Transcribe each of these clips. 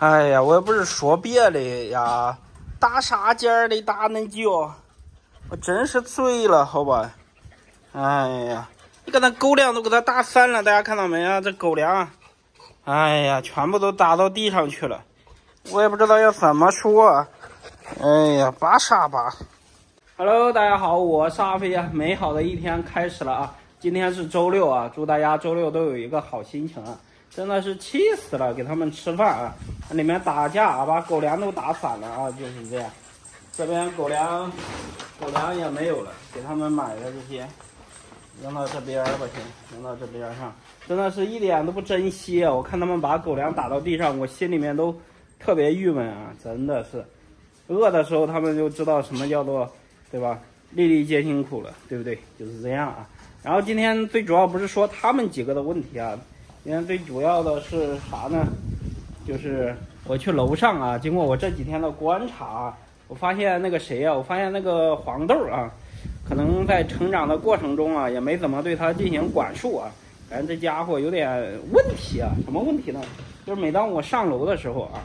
哎呀，我也不是说别的呀，打啥尖儿的打恁久，我真是醉了，好吧？哎呀，你看那狗粮都给它打散了，大家看到没啊？这狗粮，哎呀，全部都打到地上去了，我也不知道要怎么说。哎呀，拔啥拔？Hello，大家好，我是阿飞呀。美好的一天开始了啊！今天是周六啊，祝大家周六都有一个好心情啊！真的是气死了，给他们吃饭啊，里面打架啊，把狗粮都打散了啊，就是这样。这边狗粮，狗粮也没有了，给他们买的这些，扔到这边吧，先扔到这边上。真的是一点都不珍惜啊！我看他们把狗粮打到地上，我心里面都特别郁闷啊！真的是，饿的时候他们就知道什么叫做，对吧？粒粒皆辛苦了，对不对？就是这样啊。然后今天最主要不是说他们几个的问题啊。今天最主要的是啥呢？就是我去楼上啊，经过我这几天的观察，我发现那个谁呀？我发现那个黄豆啊，可能在成长的过程中啊，也没怎么对它进行管束啊。反正这家伙有点问题啊。什么问题呢？就是每当我上楼的时候啊，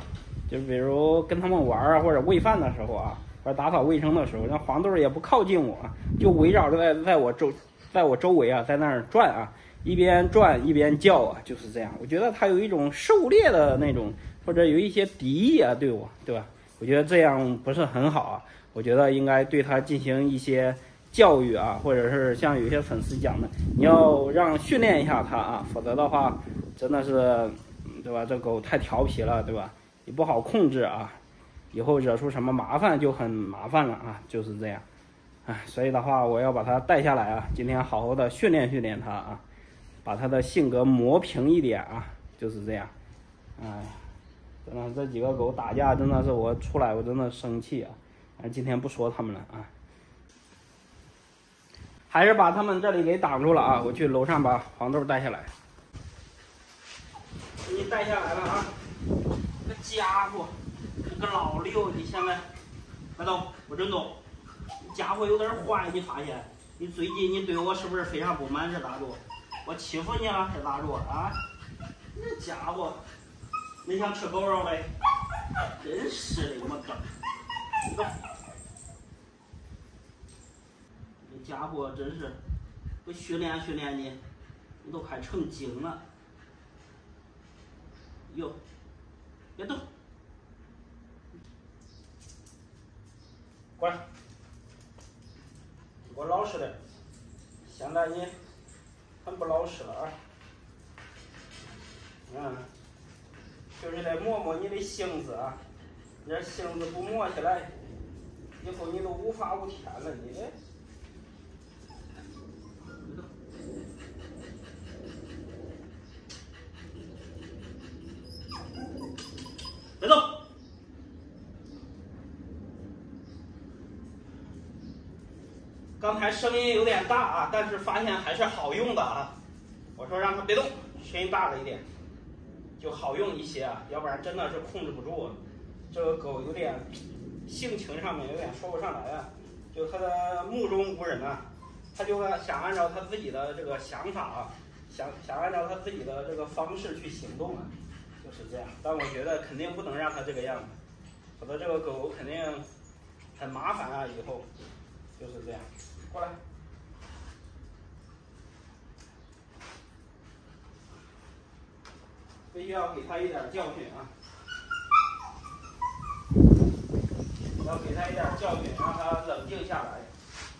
就比如跟他们玩啊，或者喂饭的时候啊，或者打扫卫生的时候，那黄豆也不靠近我，就围绕着在在我周在我周围啊，在那儿转啊。一边转一边叫啊，就是这样。我觉得它有一种狩猎的那种，或者有一些敌意啊，对我，对吧？我觉得这样不是很好啊。我觉得应该对它进行一些教育啊，或者是像有些粉丝讲的，你要让训练一下它啊，否则的话，真的是，对吧？这狗太调皮了，对吧？也不好控制啊，以后惹出什么麻烦就很麻烦了啊，就是这样。哎，所以的话，我要把它带下来啊，今天好好的训练训练它啊。把他的性格磨平一点啊，就是这样。哎，真的这几个狗打架，真的是我出来我真的生气啊。哎，今天不说他们了啊，还是把他们这里给挡住了啊。我去楼上把黄豆带下来，你带下来了啊。这家伙，这个老六，你现在，快走，不准动。家伙有点坏，你发现？你最近你对我是不是非常不满？这大多。我欺负你了还咋着啊？你这家伙，你想吃狗肉呗？真是的，我靠！这家伙真是，不训练训练你，你都快成精了。哟，别动，过来，给我老实点。现在你。很不老实了啊！嗯，就是来磨磨你的性子啊！你这性子不磨起来，以后你都无法无天了，你。别动！刚才声音有点大啊，但是发现还是好用的啊。我说让他别动，声音大了一点，就好用一些啊，要不然真的是控制不住。这个狗有点性情上面有点说不上来啊，就它的目中无人啊，它就想按照它自己的这个想法啊，想想按照它自己的这个方式去行动啊，就是这样。但我觉得肯定不能让它这个样子，否则这个狗肯定很麻烦啊，以后就是这样。过来，必须要给他一点教训啊！要给他一点教训，让他冷静下来，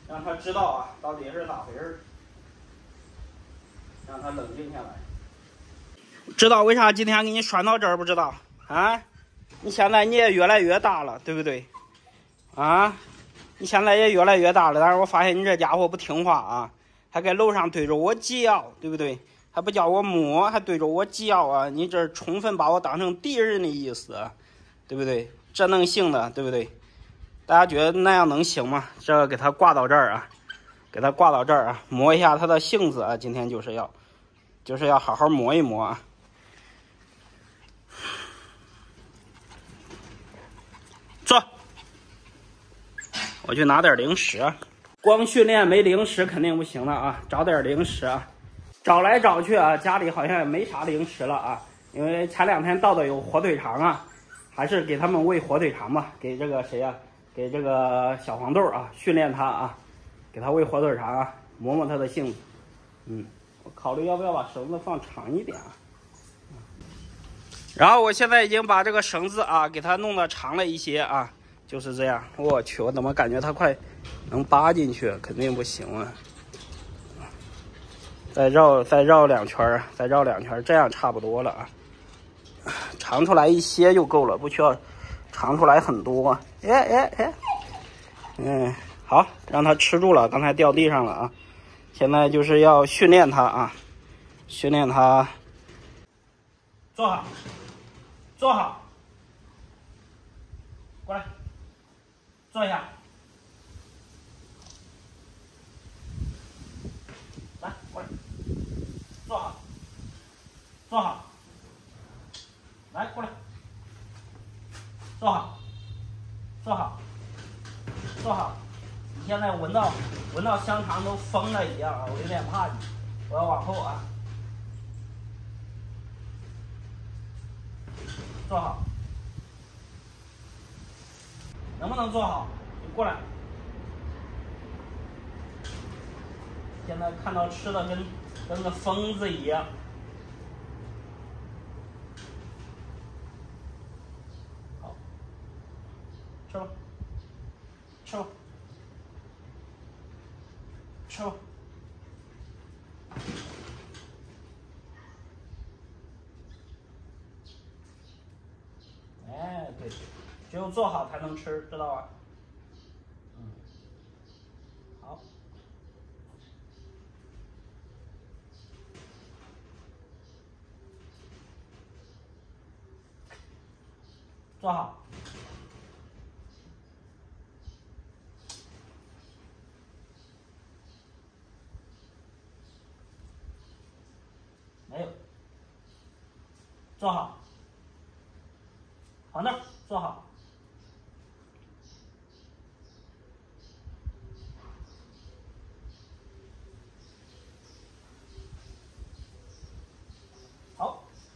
让他知道啊，到底是咋回事儿，让他冷静下来。知道为啥今天给你拴到这儿不知道啊？你现在你也越来越大了，对不对？啊？你现在也越来越大了，但是我发现你这家伙不听话啊，还在楼上对着我叫，对不对？还不叫我摸，还对着我叫啊！你这充分把我当成敌人的意思，对不对？这能行的，对不对？大家觉得那样能行吗？这个给他挂到这儿啊，给他挂到这儿啊，摸一下他的性子啊！今天就是要，就是要好好摸一摸啊。坐。我去拿点零食，光训练没零食肯定不行了啊！找点零食，找来找去啊，家里好像也没啥零食了啊。因为前两天到的有火腿肠啊，还是给他们喂火腿肠吧，给这个谁呀？给这个小黄豆啊，训练它啊，给它喂火腿肠啊，磨磨它的性子。嗯，我考虑要不要把绳子放长一点啊。然后我现在已经把这个绳子啊，给它弄得长了一些啊，就是这样。我去，我怎么感觉它快能扒进去？肯定不行啊！再绕，再绕两圈，再绕两圈，这样差不多了啊。长出来一些就够了，不需要长出来很多。哎哎哎，嗯，好，让它吃住了，刚才掉地上了啊。现在就是要训练它啊，训练它坐好。坐好，过来，坐下，来，过来，坐好，坐好，来，过来，坐好，坐好，坐好。你现在闻到闻到香肠都疯了一样啊，我有点怕你，我要往后啊。坐好，能不能做好？你过来。现在看到吃的跟跟个疯子一样。好，吃吧，吃吧，吃吧。只有做好才能吃，知道吧？嗯，好，坐好，没有，坐好，好那儿坐好。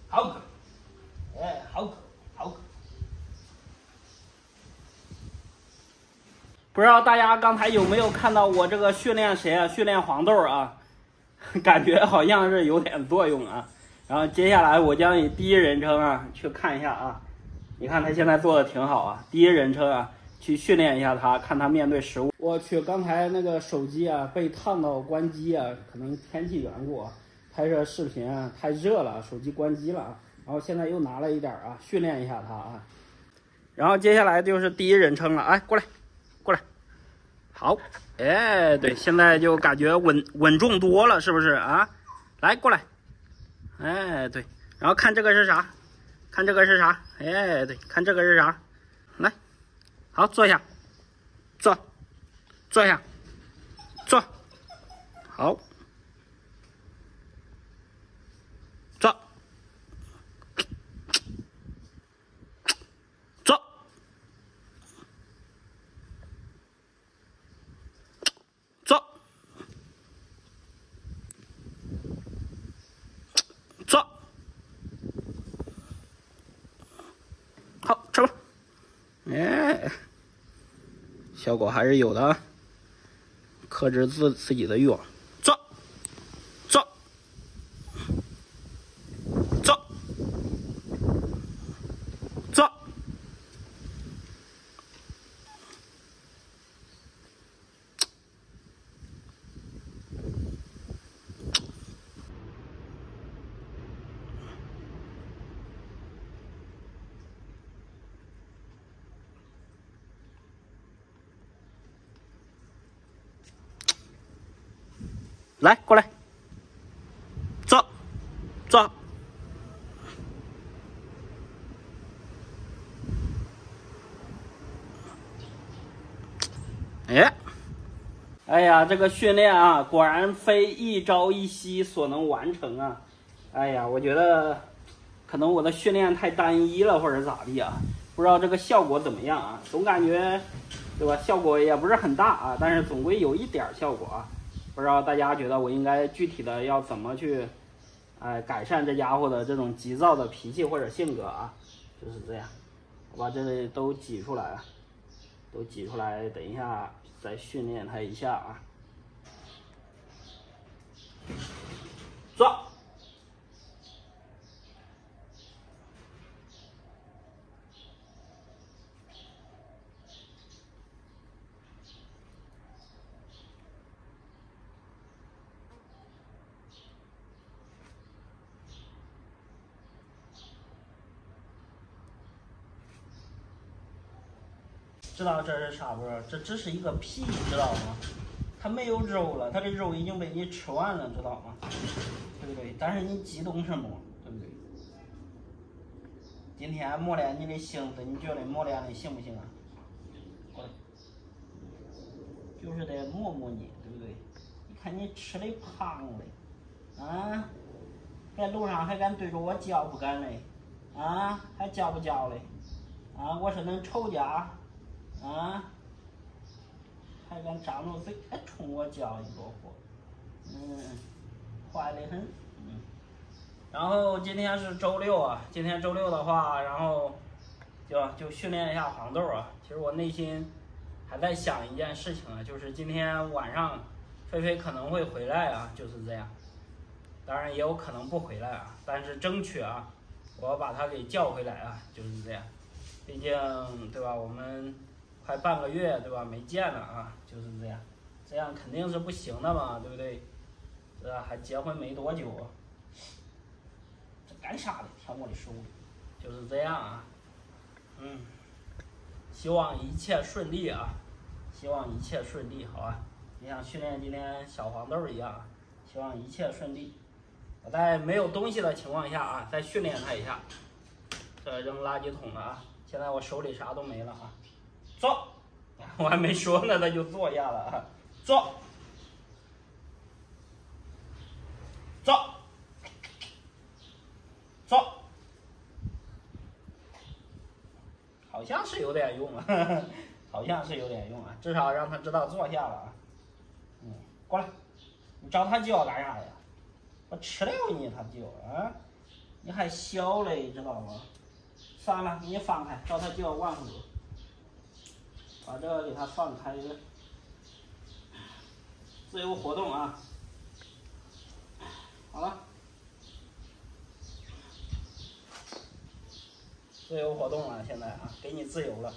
好渴，哎，好渴，好渴。不不知道大家刚才有没有看到我这个训练谁啊？训练黄豆啊，感觉好像是有点作用啊。然后接下来我将以第一人称啊去看一下啊。你看他现在做的挺好啊，第一人称啊去训练一下他，看他面对食物。我去，刚才那个手机啊被烫到关机啊，可能天气缘故。拍摄视频啊，太热了，手机关机了。然后现在又拿了一点啊，训练一下他啊。然后接下来就是第一人称了，哎，过来，好，哎，对，现在就感觉稳稳重多了，是不是啊？来，过来，哎，对，然后看这个是啥？看这个是啥？哎，对，看这个是啥？来，好，坐下，坐，坐下，坐，好。哎，效果还是有的，克制自自己的欲望。坐，坐，坐，坐。来，过来，坐，坐。哎，哎呀，这个训练啊，果然非一朝一夕所能完成啊！哎呀，我觉得可能我的训练太单一了，或者咋地啊？不知道这个效果怎么样啊？总感觉，对吧？效果也不是很大啊，但是总归有一点效果啊。不知道大家觉得我应该具体的要怎么去，哎，改善这家伙的这种急躁的脾气或者性格啊？就是这样，我把这里都挤出来，都挤出来，等一下再训练它一下啊。坐。知道这是啥不？这只是一个皮，知道吗？它没有肉了，它的肉已经被你吃完了，知道吗？对不对？但是你激动什么？对不对？今天磨练你的性子，你觉得磨练的行不行啊？过来，就是得磨磨你，对不对？你看你吃的胖的，啊，在路上还敢对着我叫不敢嘞？啊，还叫不叫嘞？啊，我是恁仇家。啊！还敢张着嘴还冲我叫一个货，嗯，坏的很，嗯。然后今天是周六啊，今天周六的话，然后就就训练一下黄豆啊。其实我内心还在想一件事情啊，就是今天晚上菲菲可能会回来啊，就是这样。当然也有可能不回来啊，但是争取啊，我把他给叫回来啊，就是这样。毕竟对吧，我们。快半个月对吧？没见了啊，就是这样，这样肯定是不行的嘛，对不对？是吧？还结婚没多久，这干啥的？舔我的手，就是这样啊。嗯，希望一切顺利啊，希望一切顺利，好吧？你像训练今天小黄豆一样，希望一切顺利。我在没有东西的情况下啊，再训练他一下。这扔垃圾桶了啊！现在我手里啥都没了啊。坐，我还没说呢，他就坐下了。坐，坐，坐，好像是有点用啊，好像是有点用啊，至少让他知道坐下了啊。嗯，过来，你找他叫干啥呀？我吃了你，他叫啊？你还小嘞，知道吗？算了，你放开，找他叫完乎。把这个给它放开，自由活动啊！好了，自由活动了，现在啊，给你自由了。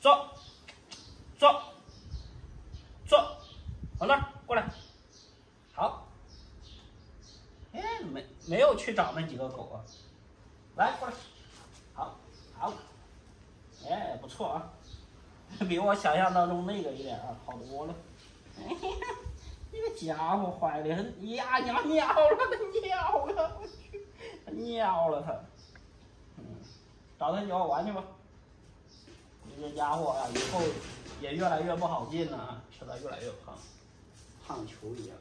坐，坐，坐，往那儿过来。好。哎，没没有去找那几个狗啊？来，过来。好，好。哎，不错啊，比我想象当中那个一点啊好多了。哎呀，这个家伙坏的很，呀呀尿了，他尿了，我去，他尿了他。嗯，找他叫玩去吧。你这家伙啊，以后也越来越不好进了啊，吃的越来越胖，胖球一样。